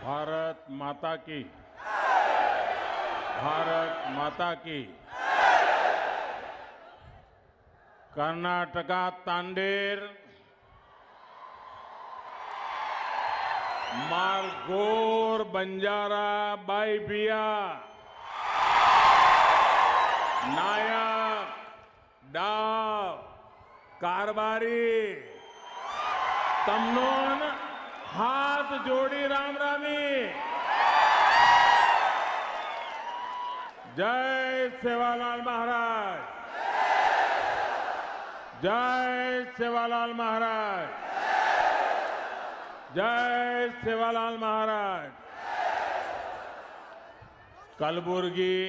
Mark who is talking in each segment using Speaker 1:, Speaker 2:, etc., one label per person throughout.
Speaker 1: भारत माता की। भारत माता की। कर्नाटका तांडेर। मारगोर बंजारा, बाईबिया। नायक, डाव, कारबारी। तमनोन हाथ जोड़ी राम रानी। जय सेवालाल महाराज। जय सेवालाल महाराज। जय सेवालाल महाराज। कलबुर्गी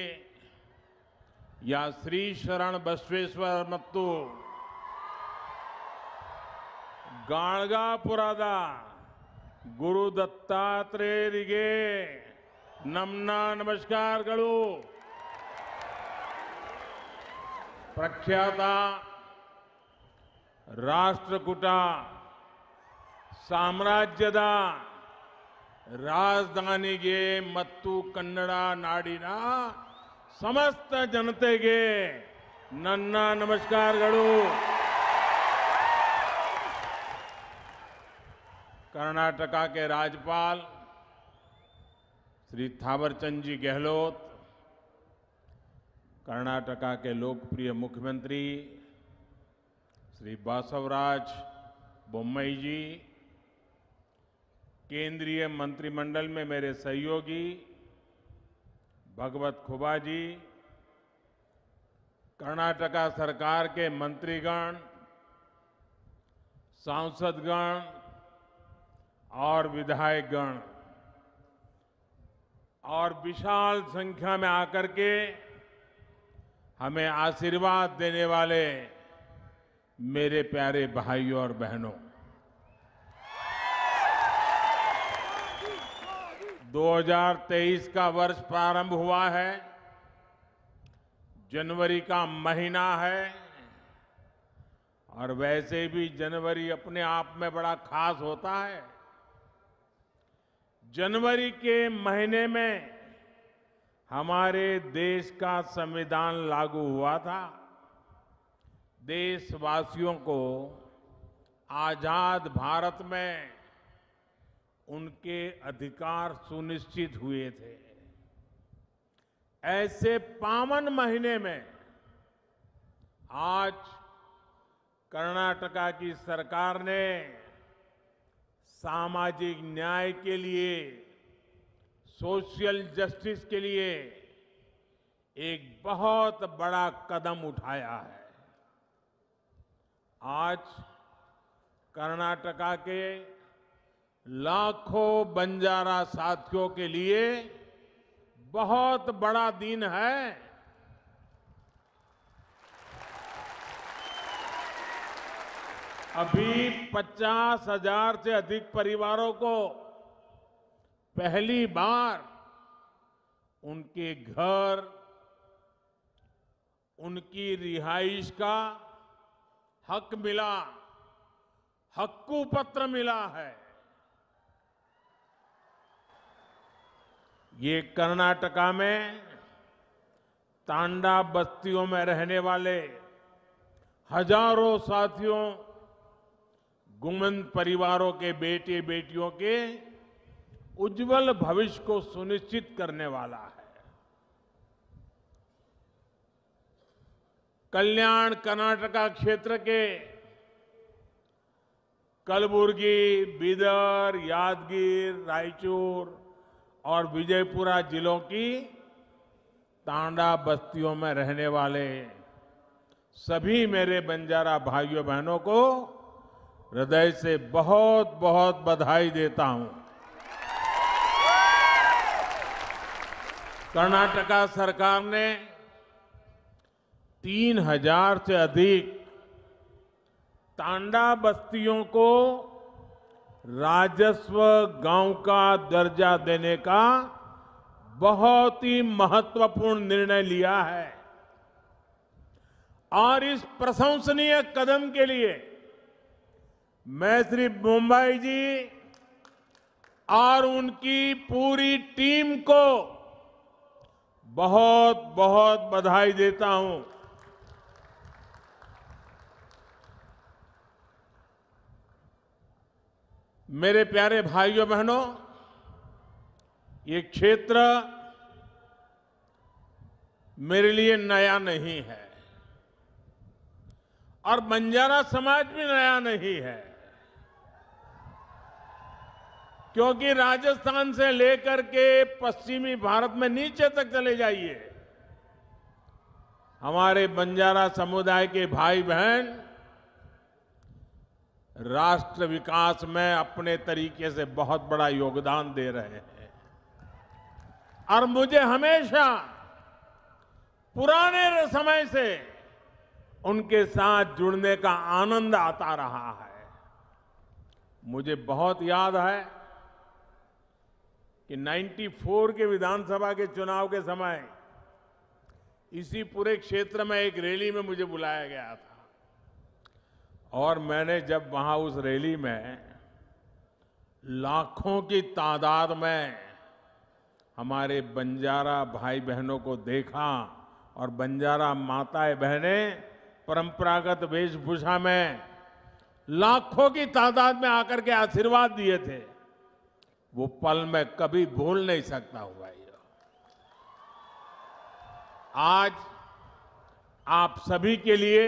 Speaker 1: या श्री शरण बसवेश्वर मत्तू। गाणगापुरादा। ಗುರು ದತ್ತಾತ್ರೇಯರಿಗೆ ನಮ್ಮ ನಮಸ್ಕಾರಗಳು. ಪ್ರಖ್ಯಾತ ರಾಷ್ಟ್ರಕೂಟ ಸಾಮ್ರಾಜ್ಯದ ರಾಜಧಾನಿಗೆ ಮತ್ತು ಕನ್ನಡ ನಾಡಿನ ಸಮಸ್ತ ಜನತೆಗೆ ನನ್ನ ನಮಸ್ಕಾರಗಳು. कर्नाटका के राज्यपाल श्री थावरचंद जी गहलोत, कर्नाटका के लोकप्रिय मुख्यमंत्री श्री बासवराज बोम्मई जी, केंद्रीय मंत्रिमंडल में मेरे सहयोगी भगवत खुबा जी, कर्नाटका सरकार के मंत्रीगण, सांसदगण और विधायकगण, और विशाल संख्या में आकर के हमें आशीर्वाद देने वाले मेरे प्यारे भाइयों और बहनों 2023 का वर्ष प्रारंभ हुआ है, जनवरी का महीना है, और वैसे भी जनवरी अपने आप में बड़ा खास होता है। जनवरी के महीने में हमारे देश का संविधान लागू हुआ था। देशवासियों को आज़ाद भारत में उनके अधिकार सुनिश्चित हुए थे। ऐसे पावन महीने में आज कर्नाटका की सरकार ने सामाजिक न्याय के लिए, सोशल जस्टिस के लिए एक बहुत बड़ा कदम उठाया है। आज कर्नाटका के लाखों बंजारा साथियों के लिए बहुत बड़ा दिन है। अभी पचास हज़ार से अधिक परिवारों को पहली बार उनके घर, उनकी रिहाइश का हक मिला, हक्कू पत्र मिला है। ये कर्नाटका में तांडा बस्तियों में रहने वाले हज़ारों साथियों गुमन परिवारों के बेटे बेटियों के उज्जवल भविष्य को सुनिश्चित करने वाला है। कल्याण कर्नाटका क्षेत्र के कलबुर्गी, बीदर, यादगीर, रायचूर और विजयपुरा जिलों की तांडा बस्तियों में रहने वाले सभी मेरे बंजारा भाइयों बहनों को हृदय से बहुत बहुत बधाई देता हूँ। कर्नाटका सरकार ने तीन हज़ार से अधिक तांडा बस्तियों को राजस्व गाँव का दर्जा देने का बहुत ही महत्वपूर्ण निर्णय लिया है। और इस प्रशंसनीय कदम के लिए मैं श्री मुंबई जी और उनकी पूरी टीम को बहुत बहुत बधाई देता हूँ। मेरे प्यारे भाइयों बहनों, ये क्षेत्र मेरे लिए नया नहीं है और बंजारा समाज भी नया नहीं है। क्योंकि राजस्थान से लेकर के पश्चिमी भारत में नीचे तक चले जाइए। हमारे बंजारा समुदाय के भाई बहन राष्ट्र विकास में अपने तरीके से बहुत बड़ा योगदान दे रहे हैं। और मुझे हमेशा पुराने समय से उनके साथ जुड़ने का आनंद आता रहा है। मुझे बहुत याद है कि 94 के विधानसभा के चुनाव के समय इसी पूरे क्षेत्र में एक रैली में मुझे बुलाया गया था। और मैंने जब वहाँ उस रैली में लाखों की तादाद में हमारे बंजारा भाई बहनों को देखा और बंजारा माताएँ बहनें परंपरागत वेशभूषा में लाखों की तादाद में आकर के आशीर्वाद दिए थे। वो पल मैं कभी भूल नहीं सकता हूँ भाई आज आप सभी के लिए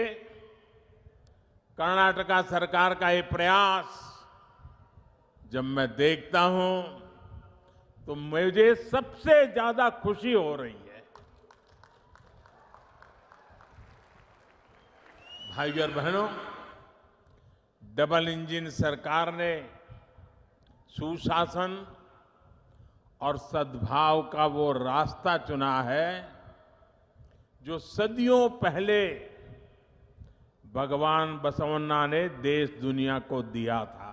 Speaker 1: कर्नाटका सरकार का ये प्रयास, जब मैं देखता हूँ तो मुझे सबसे ज़्यादा खुशी हो रही है। भाइयों और बहनों, डबल इंजन सरकार ने सुशासन और सद्भाव का वो रास्ता चुना है, जो सदियों पहले भगवान बसवन्ना ने देश दुनिया को दिया था।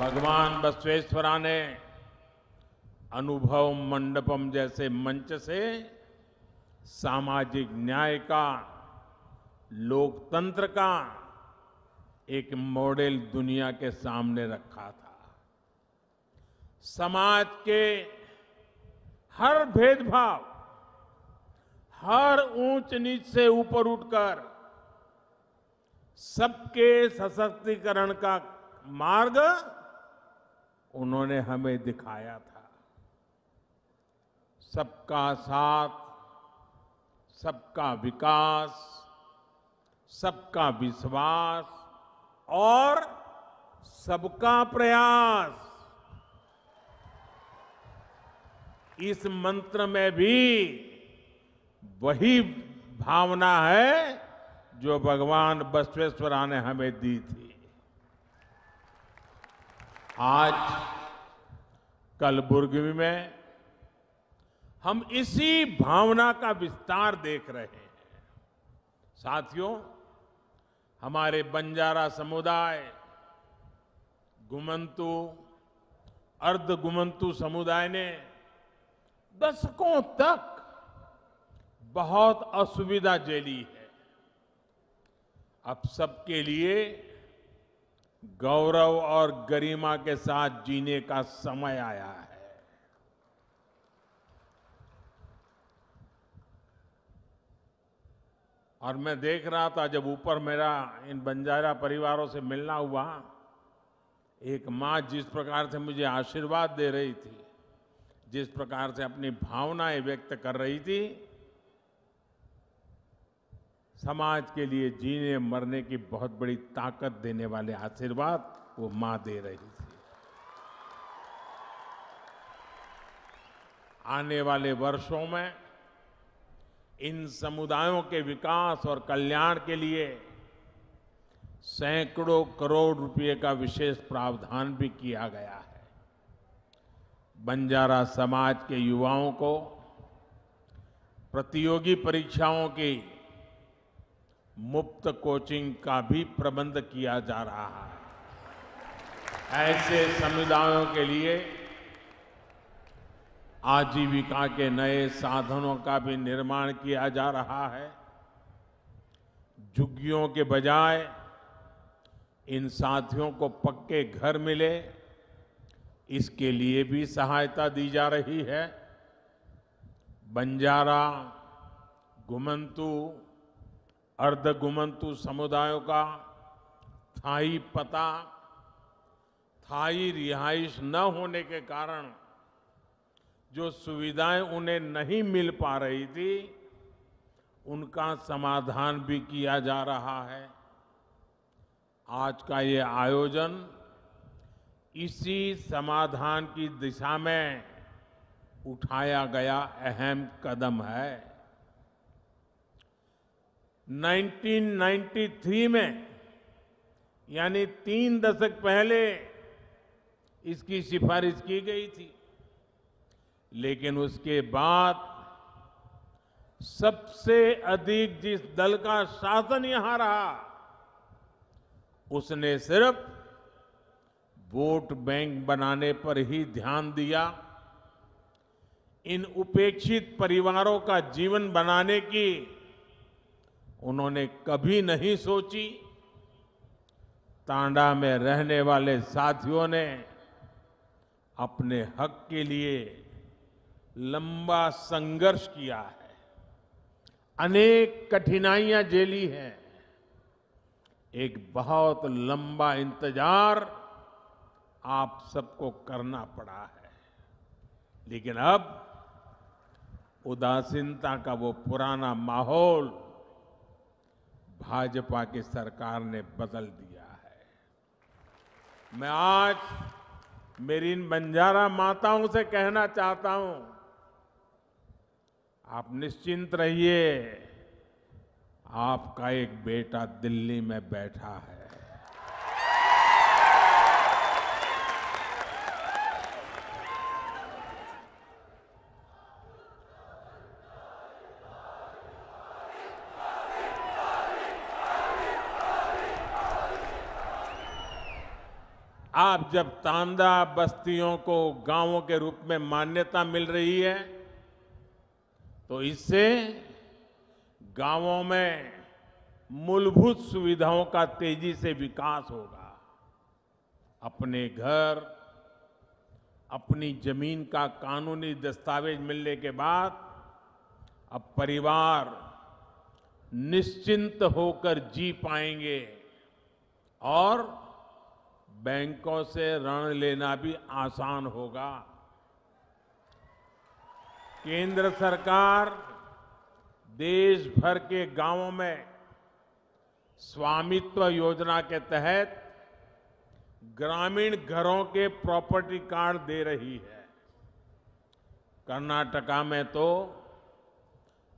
Speaker 1: भगवान बसवेश्वरा ने अनुभव मंडपम जैसे मंच से सामाजिक न्याय का, लोकतंत्र का एक मॉडल दुनिया के सामने रखा था। समाज के हर भेदभाव, हर ऊंच नीच से ऊपर उठकर सबके सशक्तिकरण का मार्ग उन्होंने हमें दिखाया था। सबका साथ, सबका विकास, सबका विश्वास और सबका प्रयास। इस मंत्र में भी वही भावना है जो भगवान बसवेश्वरा ने हमें दी थी। आज कलबुर्गी में हम इसी भावना का विस्तार देख रहे हैं। साथियों हमारे बंजारा समुदाय, गुमंतु, अर्ध गुमंतु समुदाय ने दशकों तक बहुत असुविधा झेली है। अब सबके लिए गौरव और गरिमा के साथ जीने का समय आया है। और मैं देख रहा था जब ऊपर मेरा इन बंजारा परिवारों से मिलना हुआ, एक माँ जिस प्रकार से मुझे आशीर्वाद दे रही थी, जिस प्रकार से अपनी भावनाएँ व्यक्त कर रही थी, समाज के लिए जीने मरने की बहुत बड़ी ताकत देने वाले आशीर्वाद वो माँ दे रही थी। आने वाले वर्षों में इन समुदायों के विकास और कल्याण के लिए सैकड़ों करोड़ रुपए का विशेष प्रावधान भी किया गया है। बंजारा समाज के युवाओं को, प्रतियोगी परीक्षाओं की मुफ़्त कोचिंग का भी प्रबंध किया जा रहा है। ऐसे समुदायों के लिए आजीविका के नए साधनों का भी निर्माण किया जा रहा है। झुग्गियों के बजाय इन साथियों को पक्के घर मिले, इसके लिए भी सहायता दी जा रही है। बंजारा, गुमंतु अर्ध गुमंतु समुदायों का थाई पता, थाई रिहाइश न होने के कारण जो सुविधाएँ उन्हें नहीं मिल पा रही थी, उनका समाधान भी किया जा रहा है। आज का ये आयोजन इसी समाधान की दिशा में उठाया गया अहम कदम है। 1993 में, यानी तीन दशक पहले इसकी सिफारिश की गई थी। लेकिन उसके बाद सबसे अधिक जिस दल का शासन यहाँ रहा, उसने सिर्फ़ वोट बैंक बनाने पर ही ध्यान दिया। इन उपेक्षित परिवारों का जीवन बनाने की उन्होंने कभी नहीं सोची। तांडा में रहने वाले साथियों ने अपने हक के लिए लंबा संघर्ष किया है। अनेक कठिनाइयाँ झेली हैं। एक बहुत लंबा इंतज़ार आप सबको करना पड़ा है। लेकिन अब उदासीनता का वो पुराना माहौल भाजपा की सरकार ने बदल दिया है। मैं आज मेरी इन बंजारा माताओं से कहना चाहता हूँ आप निश्चिंत रहिए। आपका एक बेटा दिल्ली में बैठा है। आप जब तांदा बस्तियों को गाँवों के रूप में मान्यता मिल रही है तो इससे गाँवों में मूलभूत सुविधाओं का तेज़ी से विकास होगा। अपने घर, अपनी ज़मीन का कानूनी दस्तावेज़ मिलने के बाद अब परिवार निश्चिंत होकर जी पाएँगे और बैंकों से ऋण लेना भी आसान होगा। केंद्र सरकार देश भर के गाँवों में स्वामित्व योजना के तहत ग्रामीण घरों के प्रॉपर्टी कार्ड दे रही है। कर्नाटका में तो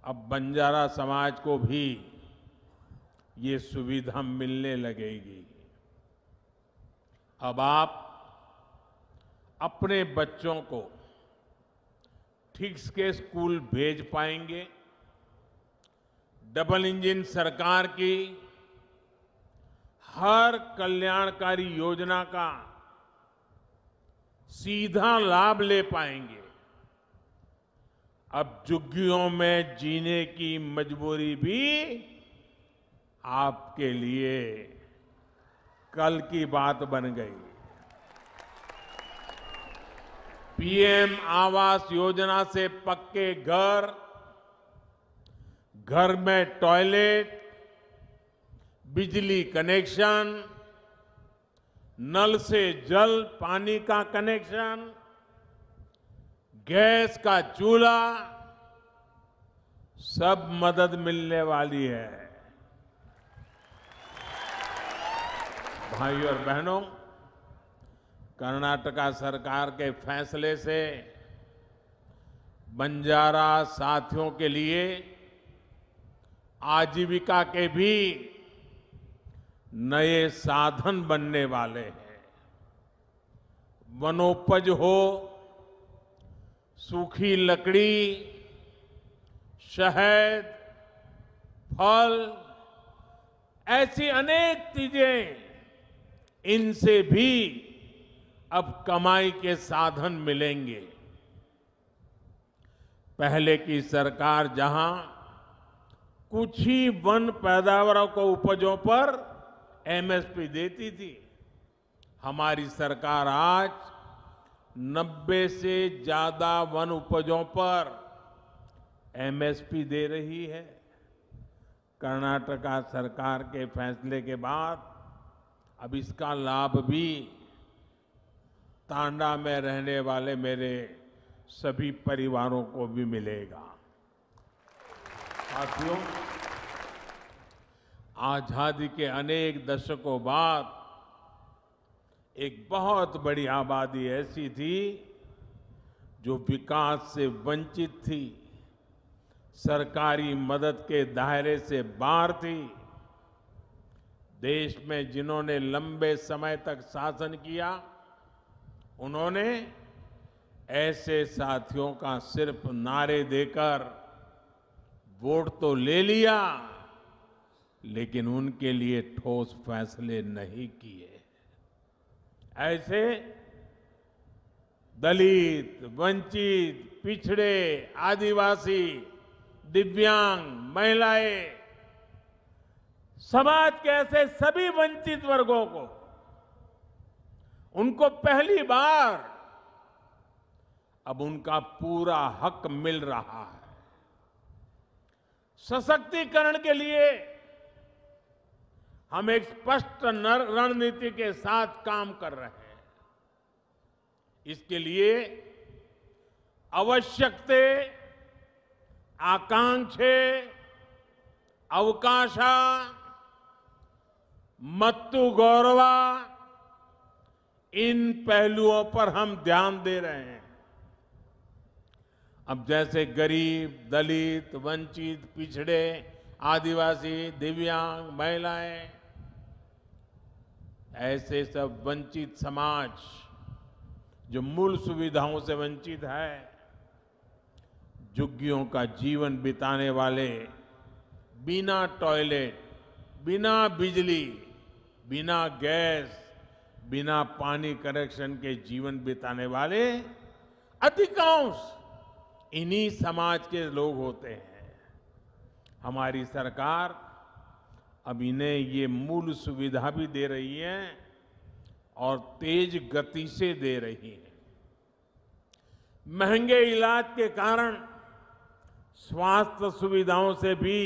Speaker 1: अब बंजारा समाज को भी ये सुविधा मिलने लगेगी। अब आप अपने बच्चों को ठीक के स्कूल भेज पाएँगे। डबल इंजन सरकार की हर कल्याणकारी योजना का सीधा लाभ ले पाएँगे। अब झुग्गियों में जीने की मजबूरी भी आपके लिए कल की बात बन गई। पीएम आवास योजना से पक्के घर घर में टॉयलेट, बिजली कनेक्शन, नल से जल, पानी का कनेक्शन, गैस का चूल्हा, सब मदद मिलने वाली है। भाइयों और बहनों कर्नाटका सरकार के फैसले से बंजारा साथियों के लिए आजीविका के भी नए साधन बनने वाले हैं। वनोपज हो, सूखी लकड़ी, शहद, फल, ऐसी अनेक चीज़ें इनसे भी अब कमाई के साधन मिलेंगे। पहले की सरकार जहाँ कुछ ही वन पैदावारों को उपजों पर एमएसपी देती थी, हमारी सरकार आज 90 से ज़्यादा वन उपजों पर एमएसपी दे रही है। कर्नाटका सरकार के फैसले के बाद अब इसका लाभ भी तांडा में रहने वाले मेरे सभी परिवारों को भी मिलेगा। साथियों, आज़ादी के अनेक दशकों बाद एक बहुत बड़ी आबादी ऐसी थी जो विकास से वंचित थी, सरकारी मदद के दायरे से बाहर थी। देश में जिन्होंने लंबे समय तक शासन किया उन्होंने ऐसे साथियों का सिर्फ़ नारे देकर वोट तो ले लिया, लेकिन उनके लिए ठोस फैसले नहीं किए। ऐसे दलित, वंचित, पिछड़े, आदिवासी, दिव्यांग, महिलाएँ, समाज के ऐसे सभी वंचित वर्गों को उनको पहली बार अब उनका पूरा हक मिल रहा है। सशक्तिकरण के लिए हम एक स्पष्ट रणनीति के साथ काम कर रहे हैं। इसके लिए आवश्यकते, आकांक्षे, अवकाशा, मत्तु गौरवा इन पहलुओं पर हम ध्यान दे रहे हैं। अब जैसे गरीब, दलित, वंचित, पिछड़े, आदिवासी, दिव्यांग, महिलाएँ, ऐसे सब वंचित समाज जो मूल सुविधाओं से वंचित है, झुग्गियों का जीवन बिताने वाले, बिना टॉयलेट, बिना बिजली, बिना गैस बिना पानी कनेक्शन के जीवन बिताने वाले अधिकांश इन्हीं समाज के लोग होते हैं। हमारी सरकार अब इन्हें ये मूल सुविधा भी दे रही है और तेज गति से दे रही है। महँगे इलाज के कारण स्वास्थ्य सुविधाओं से भी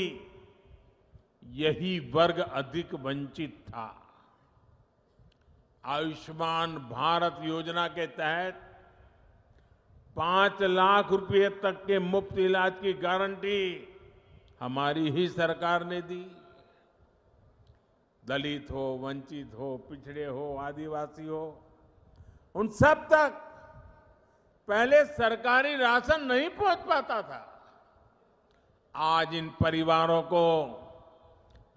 Speaker 1: यही वर्ग अधिक वंचित था। आयुष्मान भारत योजना के तहत पाँच लाख रुपए तक के मुफ़्त इलाज की गारंटी हमारी ही सरकार ने दी। दलित हो, वंचित हो, पिछड़े हो, आदिवासी हो, उन सब तक पहले सरकारी राशन नहीं पहुँच पाता था। आज इन परिवारों को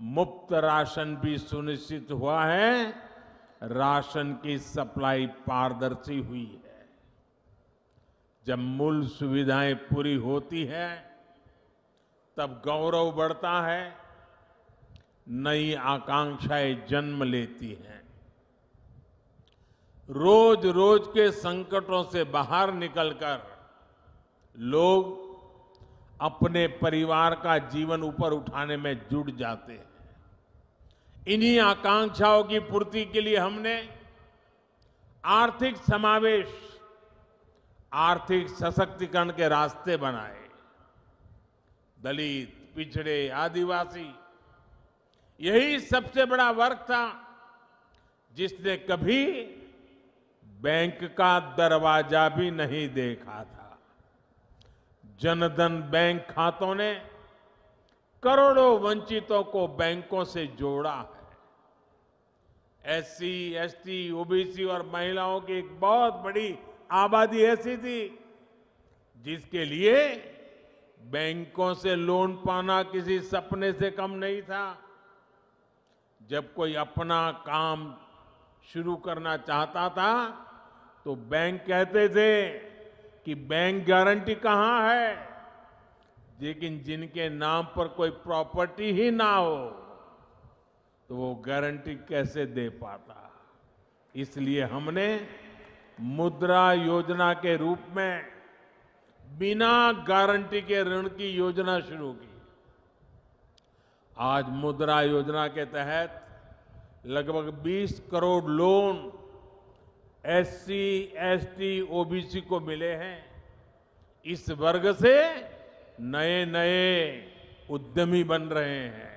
Speaker 1: मुफ़्त राशन भी सुनिश्चित हुआ है। राशन की सप्लाई पारदर्शी हुई है। जब मूल सुविधाएँ पूरी होती है, तब गौरव बढ़ता है, नई आकांक्षाएँ जन्म लेती हैं। रोज रोज के संकटों से बाहर निकलकर लोग अपने परिवार का जीवन ऊपर उठाने में जुट जाते हैं। इन्हीं आकांक्षाओं की पूर्ति के लिए हमने आर्थिक समावेश, आर्थिक सशक्तिकरण के रास्ते बनाए। दलित, पिछड़े, आदिवासी, यही सबसे बड़ा वर्ग था जिसने कभी बैंक का दरवाज़ा भी नहीं देखा था। जनधन बैंक खातों ने करोड़ों वंचितों को बैंकों से जोड़ा। है एससी, एसटी, ओबीसी और महिलाओं की एक बहुत बड़ी आबादी ऐसी थी जिसके लिए बैंकों से लोन पाना किसी सपने से कम नहीं था। जब कोई अपना काम शुरू करना चाहता था तो बैंक कहते थे कि बैंक गारंटी कहाँ है? लेकिन जिनके नाम पर कोई प्रॉपर्टी ही ना हो तो वो गारंटी कैसे दे पाता? इसलिए हमने मुद्रा योजना के रूप में बिना गारंटी के ऋण की योजना शुरू की। आज मुद्रा योजना के तहत लगभग 20 crore loan SC, ST, OBC को मिले हैं। इस वर्ग से नए नए उद्यमी बन रहे हैं।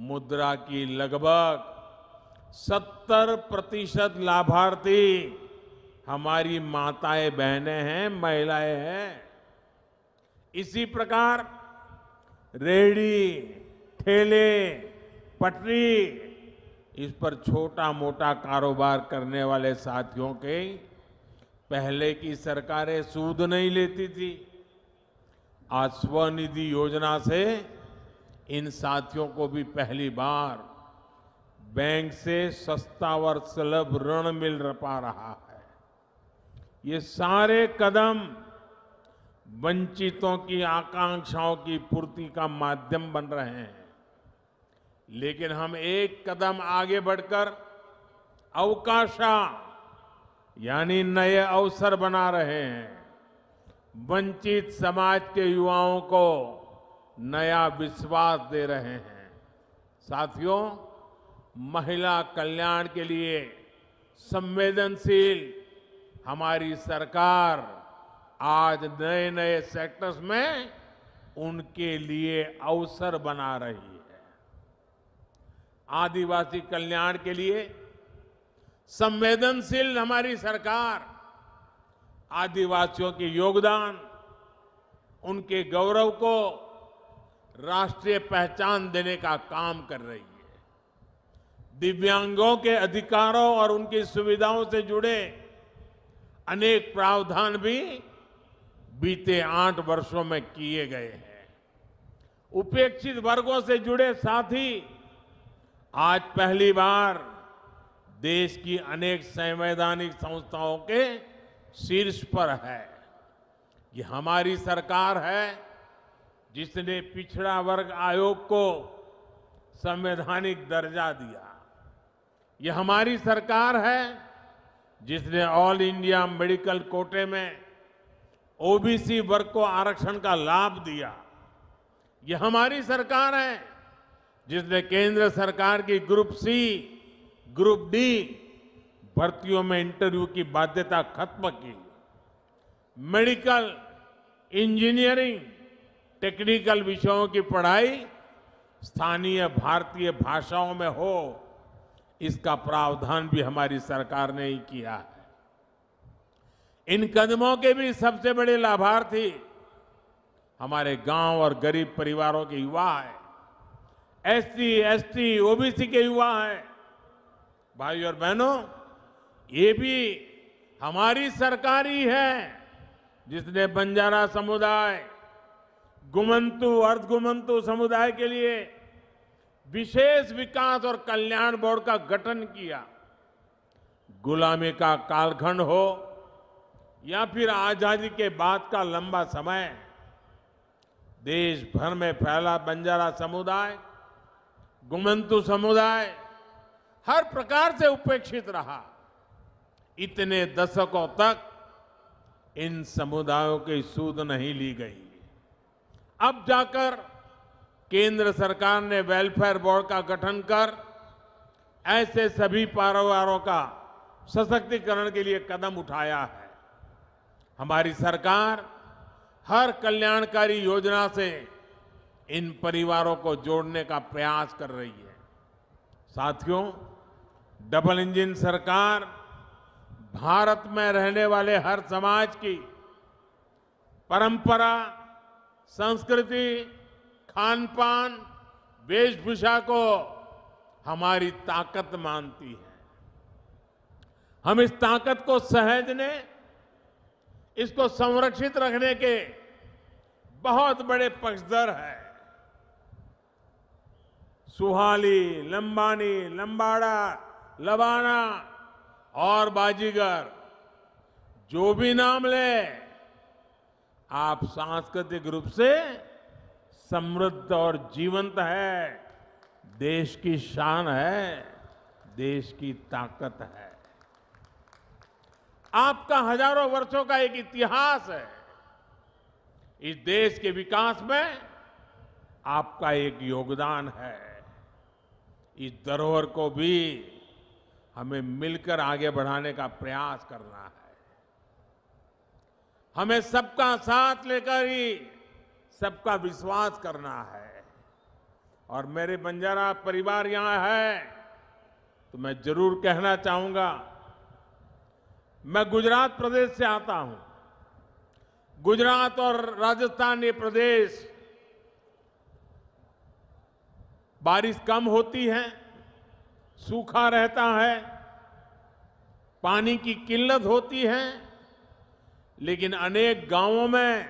Speaker 1: मुद्रा की लगभग 70 प्रतिशत लाभार्थी हमारी माताएँ, बहनें हैं, महिलाएँ हैं। इसी प्रकार रेहड़ी ठेले, पटरी, इस पर छोटा मोटा कारोबार करने वाले साथियों के पहले की सरकारें सूद नहीं लेती थी। आज स्वनिधि योजना से इन साथियों को भी पहली बार बैंक से सस्ता और सुलभ ऋण मिल पा रहा है। ये सारे कदम वंचितों की आकांक्षाओं की पूर्ति का माध्यम बन रहे हैं। लेकिन हम एक कदम आगे बढ़कर अवकाशा, यानी नए अवसर बना रहे हैं। वंचित समाज के युवाओं को नया विश्वास दे रहे हैं। साथियों, महिला कल्याण के लिए संवेदनशील हमारी सरकार आज नए नए सेक्टर्स में उनके लिए अवसर बना रही है। आदिवासी कल्याण के लिए संवेदनशील हमारी सरकार, आदिवासियों के योगदान, उनके गौरव को राष्ट्रीय पहचान देने का काम कर रही है। दिव्यांगों के अधिकारों और उनकी सुविधाओं से जुड़े अनेक प्रावधान भी बीते आठ वर्षों में किए गए हैं। उपेक्षित वर्गों से जुड़े साथी, आज पहली बार देश की अनेक संवैधानिक संस्थाओं के शीर्ष पर है। ये हमारी सरकार है जिसने पिछड़ा वर्ग आयोग को संवैधानिक दर्जा दिया। ये हमारी सरकार है, जिसने ऑल इंडिया मेडिकल कोटे में ओबीसी वर्ग को आरक्षण का लाभ दिया। ये हमारी सरकार है, जिसने केंद्र सरकार की ग्रुप सी ग्रुप डी भर्तियों में इंटरव्यू की बाध्यता खत्म की। मेडिकल इंजीनियरिंग टेक्निकल विषयों की पढ़ाई स्थानीय भारतीय भाषाओं में हो इसका प्रावधान भी हमारी सरकार ने ही किया है। इन कदमों के भी सबसे बड़े लाभार्थी हमारे गाँव और गरीब परिवारों के युवा हैं। एससी, एसटी, ओबीसी के युवा हैं। भाई और बहनों ये भी हमारी सरकार ही है जिसने बंजारा समुदाय गुमंतु, अर्धगुमंतु समुदाय के लिए विशेष विकास और कल्याण बोर्ड का गठन किया। गुलामी का कालखंड हो या फिर आज़ादी के बाद का लंबा समय देश भर में फैला बंजारा समुदाय, गुमंतु समुदाय हर प्रकार से उपेक्षित रहा। इतने दशकों तक इन समुदायों की सूद नहीं ली गई। अब जाकर केंद्र सरकार ने वेलफेयर बोर्ड का गठन कर ऐसे सभी परिवारों का सशक्तिकरण के लिए कदम उठाया है। हमारी सरकार हर कल्याणकारी योजना से इन परिवारों को जोड़ने का प्रयास कर रही है। साथियों डबल इंजन सरकार भारत में रहने वाले हर समाज की परंपरा संस्कृति खान पान वेशभूषा को हमारी ताकत मानती है। हम इस ताकत को सहजने, इसको संरक्षित रखने के बहुत बड़े पक्षधर है। सुहाली, लंबानी, लंबाड़ा, लबाना और बाजीगर, जो भी नाम ले आप सांस्कृतिक रूप से समृद्ध और जीवंत है। देश की शान है, देश की ताकत है। आपका हज़ारों वर्षों का एक इतिहास है। इस देश के विकास में आपका एक योगदान है। इस धरोहर को भी हमें मिलकर आगे बढ़ाने का प्रयास करना है। हमें सबका साथ लेकर ही सबका विश्वास करना है। और मेरे बंजारा परिवार यहाँ है तो मैं ज़रूर कहना चाहूँगा, मैं गुजरात प्रदेश से आता हूँ। गुजरात और राजस्थान ये प्रदेश बारिश कम होती है, सूखा रहता है, पानी की किल्लत होती है लेकिन अनेक गाँवों में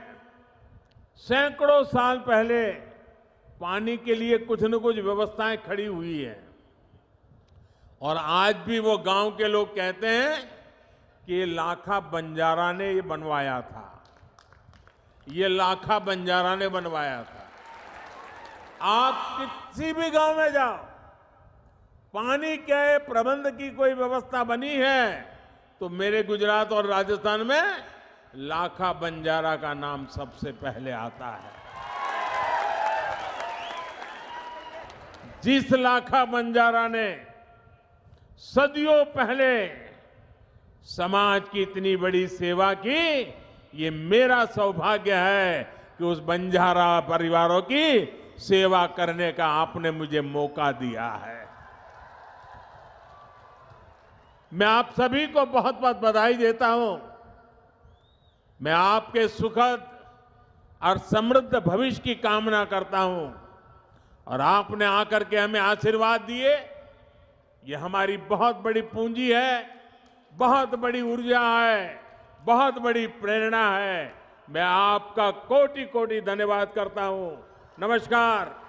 Speaker 1: सैकड़ों साल पहले पानी के लिए कुछ न कुछ व्यवस्थाएँ खड़ी हुई है। और आज भी वो गाँव के लोग कहते हैं कि लाखा बंजारा ने ये बनवाया था। ये लाखा बंजारा ने बनवाया था। आप किसी भी गाँव में जाओ, पानी के प्रबंध की कोई व्यवस्था बनी है तो मेरे गुजरात और राजस्थान में लाखा बंजारा का नाम सबसे पहले आता है। जिस लाखा बंजारा ने सदियों पहले समाज की इतनी बड़ी सेवा की, ये मेरा सौभाग्य है कि उस बंजारा परिवारों की सेवा करने का आपने मुझे मौका दिया है। मैं आप सभी को बहुत बहुत बधाई देता हूँ। मैं आपके सुखद और समृद्ध भविष्य की कामना करता हूँ। और आपने आकर के हमें आशीर्वाद दिए। ये हमारी बहुत बड़ी पूंजी है, बहुत बड़ी ऊर्जा है, बहुत बड़ी प्रेरणा है। मैं आपका कोटि कोटि धन्यवाद करता हूँ। नमस्कार।